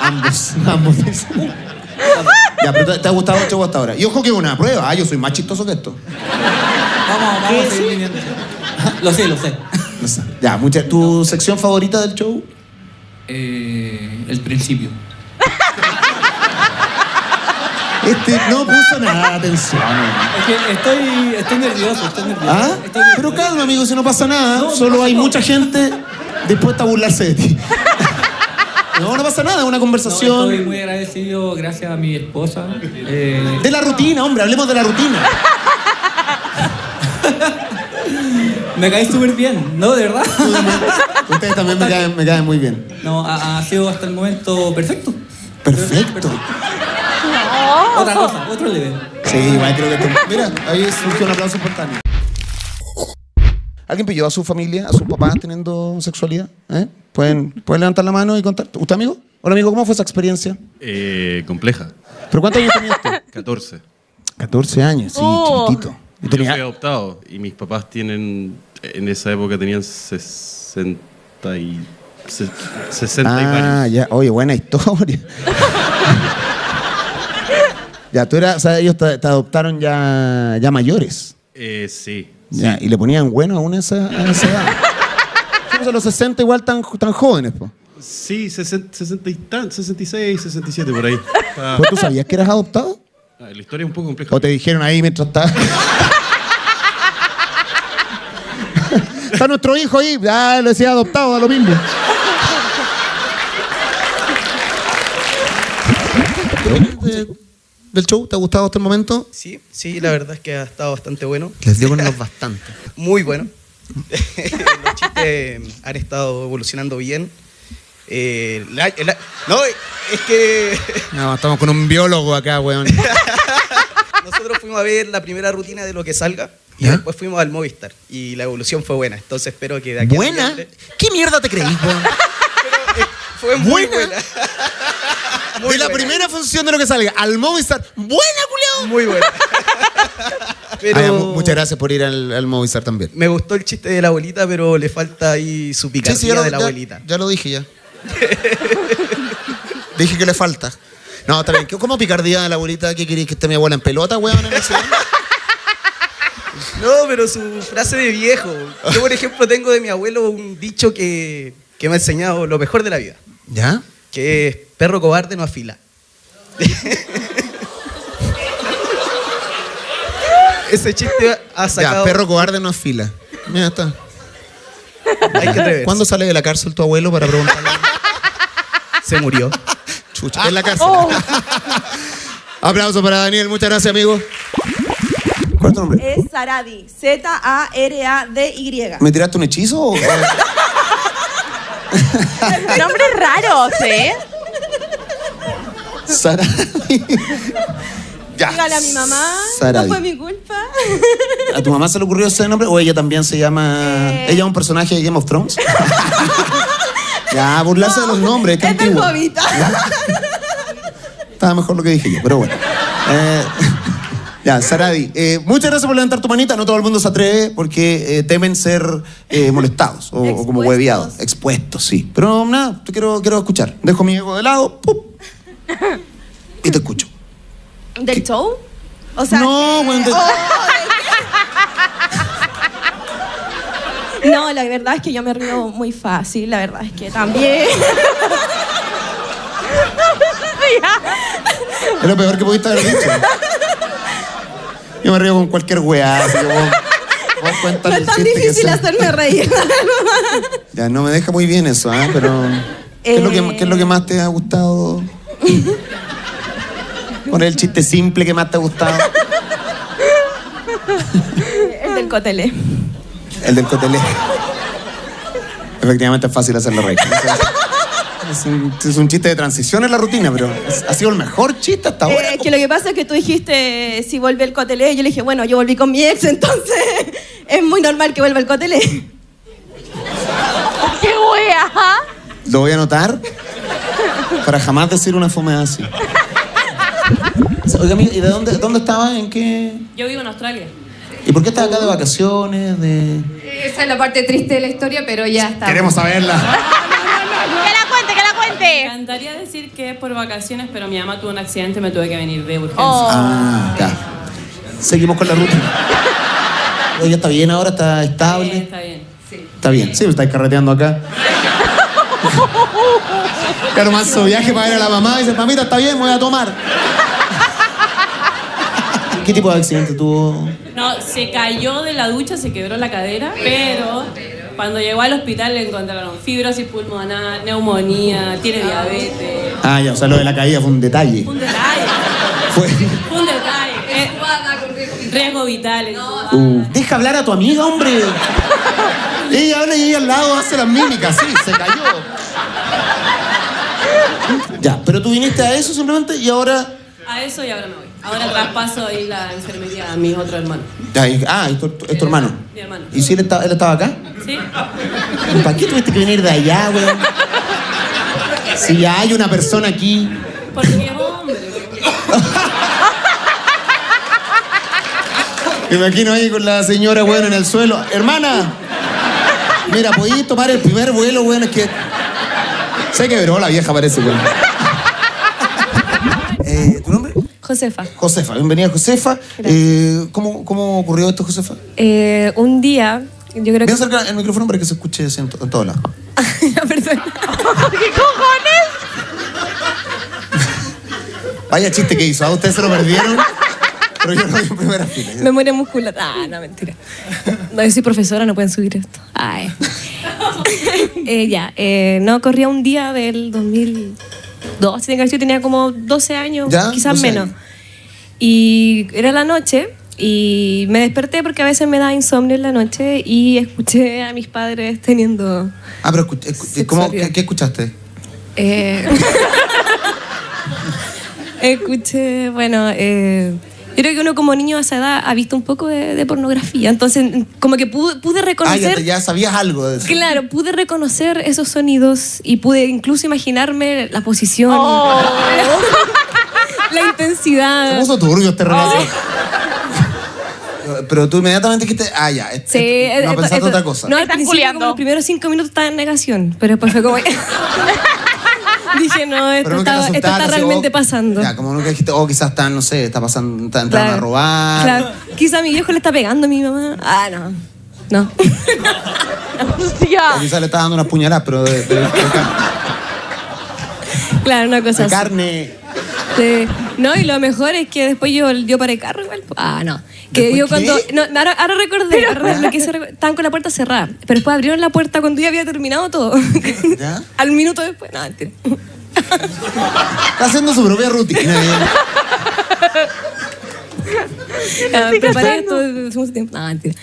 [SPEAKER 2] ambos. ambos dicen. Ya, pero te, ha gustado el show hasta ahora. Y ojo que es una prueba. Ah, yo soy más chistoso que esto.
[SPEAKER 16] Vamos, vamos a seguir viviendo. Lo sé, lo sé.
[SPEAKER 2] Ya, mucha, ¿tu sección favorita del show?
[SPEAKER 16] Eh, el principio.
[SPEAKER 2] Este no puso nada de atención.
[SPEAKER 16] Es que estoy, estoy nervioso, estoy nervioso.
[SPEAKER 2] ¿Ah? Pero calma, amigo, si no pasa nada. Solo hay mucha gente dispuesta a burlarse de ti. [LAUGHS] No, no pasa nada, es una conversación.
[SPEAKER 16] estoy muy agradecido gracias a mi esposa. Eh,
[SPEAKER 2] De la rutina, hombre, hablemos de la rutina. [LAUGHS]
[SPEAKER 16] me caí súper bien, ¿no? De verdad.
[SPEAKER 2] Ustedes también me [LAUGHS] caen, me caen muy bien.
[SPEAKER 16] No, ha, ha sido hasta el momento perfecto.
[SPEAKER 2] Perfecto.
[SPEAKER 16] Otra cosa, otro nivel.
[SPEAKER 2] Sí, igual creo que tú. Mira, ahí surgió un aplauso espontáneo. ¿Alguien pilló a su familia, a sus papás teniendo sexualidad? ¿Eh? ¿Pueden, ¿Pueden levantar la mano y contar? ¿Usted, amigo? Hola, amigo, ¿cómo fue esa experiencia?
[SPEAKER 17] Eh, compleja.
[SPEAKER 2] ¿Pero cuántos años tenías tú?
[SPEAKER 17] 14.
[SPEAKER 2] 14 años, sí,
[SPEAKER 17] Oh.
[SPEAKER 2] chiquitito. ¿Y
[SPEAKER 17] Yo
[SPEAKER 2] tenía-
[SPEAKER 17] fui adoptado y mis papás tienen, en esa época tenían 60 y, se- 60 y
[SPEAKER 2] Ah,
[SPEAKER 17] varios.
[SPEAKER 2] ya. Oye, buena historia. [LAUGHS] ya, tú eras, o sea, ellos te, te adoptaron ya, ya mayores.
[SPEAKER 17] Eh, sí.
[SPEAKER 2] Ya, y le ponían bueno aún a esa, a esa edad. Sí, pues a los 60 igual tan, tan jóvenes, pues.
[SPEAKER 17] Sí, 60, 60 y tan- 66, 67 por ahí. [LAUGHS] Está-
[SPEAKER 2] ¿Pues tú sabías que eras adoptado?
[SPEAKER 17] Ah, La historia es un poco compleja.
[SPEAKER 2] ¿O te dijeron ahí mientras estaba? Está nuestro hijo ahí, ya lo decía adoptado, a lo mismo. Del show? ¿Te ha gustado hasta el momento?
[SPEAKER 18] Sí, sí, la verdad es que ha estado bastante bueno.
[SPEAKER 2] Les dio con los bastante. [LAUGHS]
[SPEAKER 18] Muy bueno. [LAUGHS] los chistes han estado evolucionando bien. Eh, la- la- no, es que [LAUGHS]
[SPEAKER 2] No, estamos con un biólogo acá, weón.
[SPEAKER 18] nosotros fuimos a ver la primera rutina de lo que salga y después fuimos al Movistar y la evolución fue buena. Entonces espero que de aquí a
[SPEAKER 2] ¿Buena? ¿Qué mierda te creís, weón?
[SPEAKER 18] Fue muy
[SPEAKER 2] ¿Buena?
[SPEAKER 18] buena.
[SPEAKER 2] De la primera función de lo que salga al Movistar. ¡Buena, culiao!
[SPEAKER 18] Muy buena. [LAUGHS] Pero-
[SPEAKER 2] Ay, mu- muchas gracias por ir al, al Movistar también.
[SPEAKER 18] Me gustó el chiste de la abuelita, pero le falta ahí su picardía
[SPEAKER 2] Sí, sí, ya lo-
[SPEAKER 18] de la
[SPEAKER 2] ya-
[SPEAKER 18] abuelita.
[SPEAKER 2] Ya lo dije ya. [LAUGHS] dije que le falta. No, está bien. ¿Qué- ¿Cómo picardía de la abuelita? ¿Qué queréis que esté mi abuela en pelota, weón? En ese- [LAUGHS]
[SPEAKER 18] No, pero su frase de viejo. Yo, por ejemplo, tengo de mi abuelo un dicho que, que me ha enseñado lo mejor de la vida.
[SPEAKER 2] ¿Ya?
[SPEAKER 18] Que es perro cobarde no afila. [LAUGHS] Ese chiste ha sacado...
[SPEAKER 2] Ya, perro cobarde no afila. Mira, está.
[SPEAKER 18] Hay que reverse.
[SPEAKER 2] ¿Cuándo sale de la cárcel tu abuelo para preguntarle?
[SPEAKER 18] Se murió.
[SPEAKER 2] Chucha, en la cárcel.
[SPEAKER 1] Oh. [LAUGHS]
[SPEAKER 2] Aplauso para Daniel, muchas gracias, amigo. ¿Cuál es tu nombre?
[SPEAKER 19] Es Saradi. Z-A-R-A-D-Y.
[SPEAKER 2] ¿Me tiraste un hechizo? o- [LAUGHS] [LAUGHS]
[SPEAKER 1] Nombres raros, ¿eh?
[SPEAKER 2] Sara. Ya.
[SPEAKER 19] Dígale a mi mamá.
[SPEAKER 2] Saradi.
[SPEAKER 19] No fue mi culpa.
[SPEAKER 2] ¿A tu mamá se le ocurrió ese nombre o ella también se llama...
[SPEAKER 19] Eh.
[SPEAKER 2] ¿Ella es un personaje de Game of Thrones? [LAUGHS] ya, burlarse de los nombres,
[SPEAKER 19] Es
[SPEAKER 2] antiguo.
[SPEAKER 19] Jovita.
[SPEAKER 2] Estaba mejor lo que dije yo, pero bueno. Eh, ya, Saradi, eh, muchas gracias por levantar tu manita. No todo el mundo se atreve porque eh, temen ser eh, molestados o, o como hueviados. Expuestos, sí. Pero nada, te quiero, quiero escuchar. Dejo mi ego de lado ¡pum! [LAUGHS] y te escucho.
[SPEAKER 19] ¿Del show? O sea.
[SPEAKER 2] No, bueno, de-
[SPEAKER 19] Oh, ¿de qué? [LAUGHS] No, la verdad es que yo me río muy fácil. La verdad es que también.
[SPEAKER 2] Es lo peor que pudiste haber dicho. [LAUGHS] Yo me río con cualquier weá. así que vos, [LAUGHS] vos cuentas
[SPEAKER 19] No
[SPEAKER 2] el
[SPEAKER 19] es tan
[SPEAKER 2] chiste que
[SPEAKER 19] difícil
[SPEAKER 2] sea.
[SPEAKER 19] hacerme reír. [LAUGHS]
[SPEAKER 2] Ya, no me deja muy bien eso, ¿ah? Pero. ¿qué, es lo que, qué es lo que más te ha gustado? ¿Cuál es el chiste simple que más te ha gustado? [LAUGHS]
[SPEAKER 19] El del cotelé.
[SPEAKER 2] El del cotelé. Efectivamente es fácil hacerlo reír. Es un, es un chiste de transición en la rutina, pero ha sido el mejor chiste hasta ahora.
[SPEAKER 19] Eh, que lo que pasa es que tú dijiste si vuelve el cotelé. Yo le dije, bueno, yo volví con mi ex, [LAUGHS] entonces es muy normal que vuelva el cotelé. [LAUGHS]
[SPEAKER 1] ¡Qué wea!
[SPEAKER 2] Lo voy a anotar para jamás decir una fome así. Oiga, ¿y de dónde, dónde estaba? ¿En qué?
[SPEAKER 20] Yo vivo en Australia.
[SPEAKER 2] ¿Y por qué estás acá de vacaciones? De...
[SPEAKER 20] Esa es la parte triste de la historia, pero ya está.
[SPEAKER 2] Queremos saberla. [LAUGHS]
[SPEAKER 1] Cuente, que la
[SPEAKER 20] Me encantaría decir que es por vacaciones, pero mi mamá tuvo un accidente y me tuve que venir de urgencia.
[SPEAKER 2] Ah, ya. Seguimos con la rutina. [LAUGHS] Oye, ¿está bien ahora? ¿Está estable?
[SPEAKER 20] Está bien, sí.
[SPEAKER 2] Está bien. Sí, estáis carreteando acá. [LAUGHS] Claro, más su viaje para ver a la mamá y dice, mamita, está bien, me voy a tomar. [LAUGHS] ¿Qué tipo de accidente tuvo?
[SPEAKER 20] No, se cayó de la ducha, se quebró la cadera, pero cuando llegó al hospital le encontraron fibrosis pulmonar, neumonía, tiene diabetes.
[SPEAKER 2] Ah, ya, o sea, lo de la caída fue un detalle.
[SPEAKER 20] Un detalle,
[SPEAKER 2] Fue...
[SPEAKER 20] un detalle. [LAUGHS] Eh, [LAUGHS] riesgo vital. entonces.
[SPEAKER 2] Uh, deja hablar a tu amiga, hombre. [LAUGHS] Ella habla y ella al lado hace las mímicas, sí, se cayó. Ya, pero tú viniste a eso simplemente y ahora.
[SPEAKER 20] A eso y ahora me voy. Ahora traspaso ahí la enfermería a hermanos.
[SPEAKER 2] Ya, y- ah, es tu, es tu hermano.
[SPEAKER 20] Mi hermano.
[SPEAKER 2] ¿Y si él, está- él estaba acá?
[SPEAKER 20] ¿Sí?
[SPEAKER 2] ¿Y ¿Para qué tuviste que venir de allá, weón? Si ya hay una persona aquí.
[SPEAKER 20] Porque es hombre.
[SPEAKER 2] Me imagino ahí con la señora, weón, en el suelo. Hermana, mira, ¿podéis tomar el primer vuelo, weón? Es que. Se quebró la vieja, parece, weón. Eh, ¿Tu nombre?
[SPEAKER 21] Josefa.
[SPEAKER 2] Josefa, bienvenida Josefa. Eh, ¿cómo, ¿Cómo ocurrió esto, Josefa?
[SPEAKER 21] Eh, un día, yo creo que...
[SPEAKER 2] Voy a acercar el micrófono para que se escuche en, to- en todos lados. [LAUGHS]
[SPEAKER 1] ¿Qué cojones?
[SPEAKER 2] Vaya chiste que hizo, a ustedes se lo perdieron, pero yo vi en primera fila. [LAUGHS]
[SPEAKER 21] Memoria muscular. Ah, no, mentira. No, yo soy profesora, no pueden subir esto. Ay. [LAUGHS] Eh, ya, eh, no, corría un día del 2002, tiene que tenía como 12 años,
[SPEAKER 2] ¿Ya?
[SPEAKER 21] quizás
[SPEAKER 2] 12
[SPEAKER 21] menos.
[SPEAKER 2] años.
[SPEAKER 21] y era la noche y me desperté porque a veces me da insomnio en la noche y escuché a mis padres teniendo...
[SPEAKER 2] Ah, pero ¿cómo, qué, qué escuchaste?
[SPEAKER 21] eh, [LAUGHS] escuché, bueno, eh, creo que uno como niño a esa edad ha visto un poco de, de pornografía, entonces como que pude, pude
[SPEAKER 2] Ah, ya,
[SPEAKER 21] reconocer...
[SPEAKER 2] te- ya sabías algo de eso.
[SPEAKER 21] Claro, pude reconocer esos sonidos y pude incluso imaginarme la posición, [LAUGHS] la intensidad.
[SPEAKER 2] Se puso turbio este relato. Pero tú inmediatamente dijiste, ah, ya. es-
[SPEAKER 21] Sí,
[SPEAKER 2] es- no pensaste otra cosa.
[SPEAKER 21] No, al principio, como los primeros cinco minutos estaba en negación, pero después fue como... [LAUGHS] Dije, no, esto, está, esto está realmente pasando.
[SPEAKER 2] Ya, como nunca dijiste, oh, quizás están, no sé, está pasando, está entrando
[SPEAKER 21] Claro.
[SPEAKER 2] a robar.
[SPEAKER 21] Claro, quizá mi viejo le está pegando a mi mamá. Ah, no. No.
[SPEAKER 2] O quizás le está dando una puñalada, pero de, de-
[SPEAKER 21] Claro, una cosa
[SPEAKER 2] de
[SPEAKER 21] así.
[SPEAKER 2] carne.
[SPEAKER 21] Sí. No, y lo mejor es que después yo, yo paré carro igual. Ah, no. Que yo
[SPEAKER 2] ¿Después
[SPEAKER 21] cuando. No, ahora, ahora recordé, ahora lo que hice, recu- estaban con la puerta cerrada. Pero después abrieron la puerta cuando ya había terminado todo.
[SPEAKER 2] ¿Ya? [LAUGHS]
[SPEAKER 21] Al minuto después. No, mentira.
[SPEAKER 2] Está haciendo su propia rutina. [LAUGHS]
[SPEAKER 21] Ah, preparé esto hace mucho tiempo. No, mentira.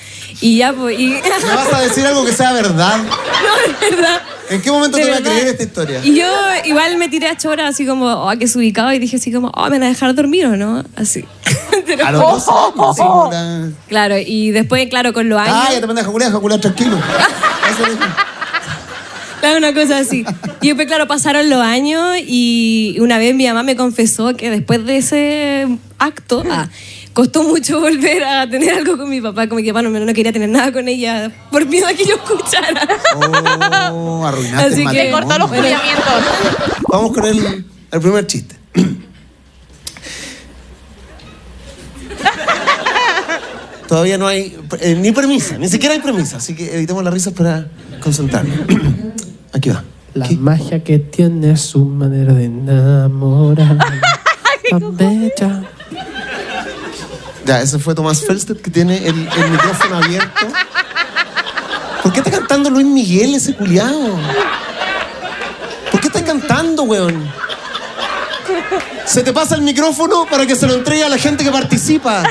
[SPEAKER 21] Y ya, pues. Y...
[SPEAKER 2] ¿Me vas a decir algo que sea verdad? [LAUGHS]
[SPEAKER 21] No, de verdad.
[SPEAKER 2] ¿En qué momento
[SPEAKER 21] De
[SPEAKER 2] te voy a creer esta historia?
[SPEAKER 21] Y yo igual me tiré a chora así como, oh, que se ubicaba y dije así como, oh, ¿me van a dejar dormir o no? Así.
[SPEAKER 2] A los
[SPEAKER 21] juro. [LAUGHS]
[SPEAKER 2] 12 años, así como la-
[SPEAKER 21] Claro, y después, claro, con los años.
[SPEAKER 2] Ah, ya te mandas a a Julián, tranquilo. [LAUGHS]
[SPEAKER 21] Claro, una cosa así. Y después, claro, pasaron los años y una vez mi mamá me confesó que después de ese acto, ah, costó mucho volver a tener algo con mi papá. Como que, bueno, no quería tener nada con ella por miedo a que yo escuchara.
[SPEAKER 2] Oh, arruinaste
[SPEAKER 21] Así
[SPEAKER 2] el
[SPEAKER 21] que cortó los
[SPEAKER 2] Vamos con el, el primer chiste. Todavía no hay eh, ni premisa, ni siquiera hay premisa, así que evitemos las risas para concentrarnos. [CLEARS THROAT] Aquí va.
[SPEAKER 22] La magia que tiene su manera de enamorar. [LAUGHS] Bella.
[SPEAKER 2] Ya, ese fue Tomás Felsted que tiene el, el micrófono abierto. ¿Por qué está cantando Luis Miguel ese culiao? ¿Por qué está cantando, weón? Se te pasa el micrófono para que se lo entregue a la gente que participa.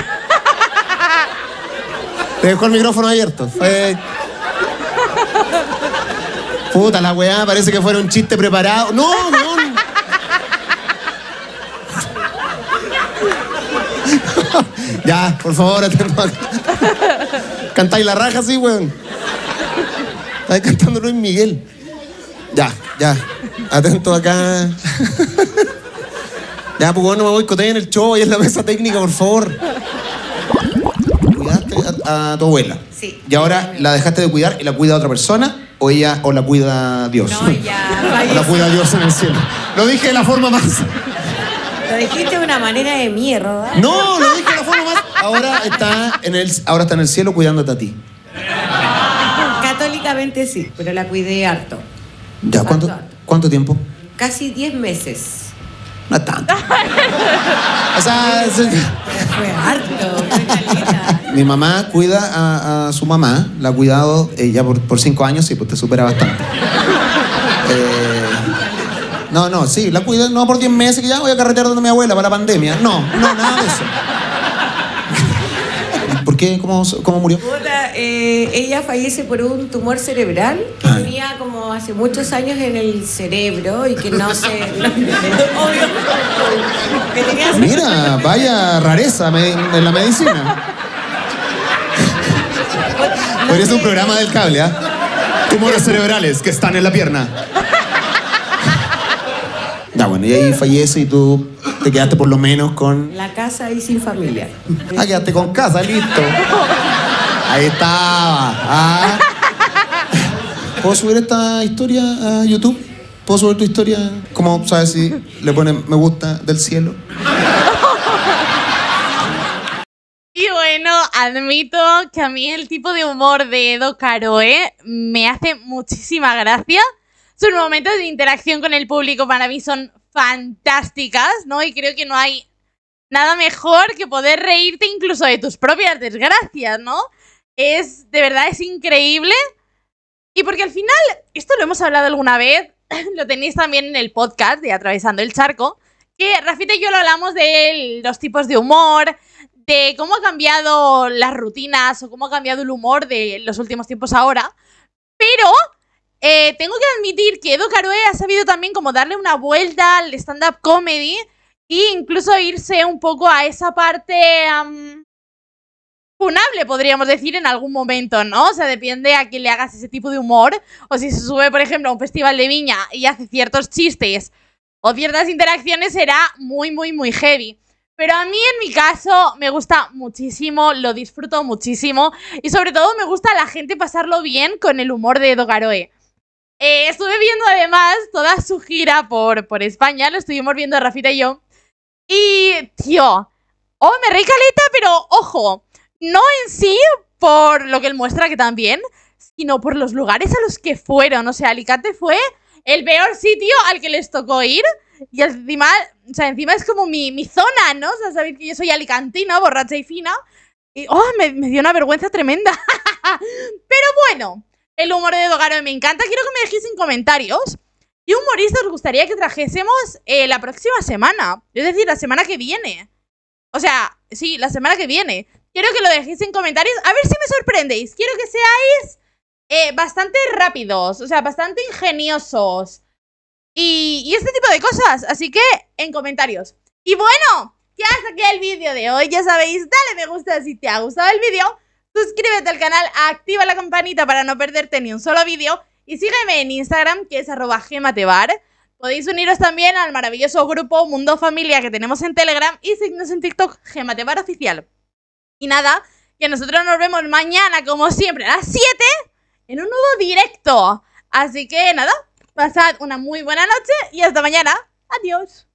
[SPEAKER 2] Te dejó el micrófono abierto. Fue- Puta la weá, parece que fuera un chiste preparado. No, [LAUGHS] ya, por favor. Cantáis la raja así, weón. Estáis cantando Luis Miguel. Ya, ya. Atento acá. ya, pues bueno, me voy en el show y en la mesa técnica, por favor. A, tu abuela.
[SPEAKER 23] Sí.
[SPEAKER 2] Y ahora la dejaste de cuidar y la cuida otra persona o ella o la cuida Dios.
[SPEAKER 23] No, ya [LAUGHS]
[SPEAKER 2] o la cuida Dios en el cielo. Lo dije de la forma más.
[SPEAKER 23] Lo dijiste de una manera de mierda.
[SPEAKER 2] No, lo dije de la forma más. Ahora está en el, ahora está en el cielo cuidándote a ti.
[SPEAKER 23] Católicamente sí, pero la cuidé harto.
[SPEAKER 2] Ya, ¿cuánto, cuánto tiempo?
[SPEAKER 23] Casi 10 meses.
[SPEAKER 2] No tanto. O sea, se-
[SPEAKER 23] Harto,
[SPEAKER 2] mi mamá cuida a, su mamá, la ha cuidado ya por, cinco años, sí, pues te supera bastante. Eh, no, no, sí, la cuida no por 10 meses que ya voy a carretear donde mi abuela para la pandemia. No, no, nada de eso. ¿Por qué? ¿Cómo, cómo murió?
[SPEAKER 23] Puta, eh, ella fallece por un tumor cerebral que tenía como hace muchos años en el cerebro y que no se... [LAUGHS] obvio.
[SPEAKER 2] Mira, vaya rareza en la medicina. Podría ser un programa del cable, ¿ah? Tumores cerebrales que están en la pierna. Ya, bueno, y ahí fallece y tú te quedaste por lo menos con...
[SPEAKER 23] La casa y sin familia.
[SPEAKER 2] Ah, quedaste con casa, listo. Ahí estaba. Ah. ¿Puedo subir esta historia a YouTube? ¿Puedo subir tu historia? ¿Cómo sabes si le ponen me gusta del cielo?
[SPEAKER 1] Y bueno, admito que a mí el tipo de humor de Edo Caroe me hace muchísima gracia. Sus momentos de interacción con el público para mí son fantásticas, ¿no? Y creo que no hay nada mejor que poder reírte incluso de tus propias desgracias, ¿no? Es, de verdad, es increíble. Y porque al final, esto lo hemos hablado alguna vez, [CLEARS THROAT] lo tenéis también en el podcast de Atravesando el Charco, que Rafita y yo lo hablamos de los tipos de humor, de cómo ha cambiado las rutinas o cómo ha cambiado el humor de los últimos tiempos ahora. Pero eh, tengo que admitir que Edo Caroe ha sabido también como darle una vuelta al stand-up comedy e incluso irse un poco a esa parte am, funable, podríamos decir, en algún momento, ¿no? O sea, depende a quién le hagas ese tipo de humor. O si se sube, por ejemplo, a un festival de viña y hace ciertos chistes o ciertas interacciones, será muy, muy, muy heavy. Pero a mí, en mi caso, me gusta muchísimo, lo disfruto muchísimo y sobre todo me gusta a la gente pasarlo bien con el humor de Edo Garoe. Eh, estuve viendo además toda su gira por, por España, lo estuvimos viendo Rafita y yo. Y, tío, oh, me reí caleta, pero ojo, no en sí por lo que él muestra que también, sino por los lugares a los que fueron. O sea, Alicante fue el peor sitio al que les tocó ir. Y encima, o sea, encima es como mi, mi zona, ¿no? O sea, sabéis que yo soy alicantina, borracha y fina. Y, oh, me, me dio una vergüenza tremenda. [LAUGHS] Pero bueno, el humor de Dogaro me encanta. Quiero que me dejéis en comentarios. ¿Qué humorista os gustaría que trajésemos eh, la próxima semana? Es decir, la semana que viene. O sea, sí, la semana que viene. Quiero que lo dejéis en comentarios. A ver si me sorprendéis. Quiero que seáis eh, bastante rápidos. O sea, bastante ingeniosos. Y, y este tipo de cosas. Así que, en comentarios. Y bueno, ya hasta aquí el vídeo de hoy. Ya sabéis, dale me gusta si te ha gustado el vídeo. Suscríbete al canal, activa la campanita para no perderte ni un solo vídeo. Y sígueme en Instagram, que es arroba gematebar. Podéis uniros también al maravilloso grupo Mundo Familia que tenemos en Telegram y seguirnos en TikTok, Gematebar Oficial. Y nada, que nosotros nos vemos mañana, como siempre, a las 7 en un nuevo directo. Así que nada, pasad una muy buena noche y hasta mañana. Adiós.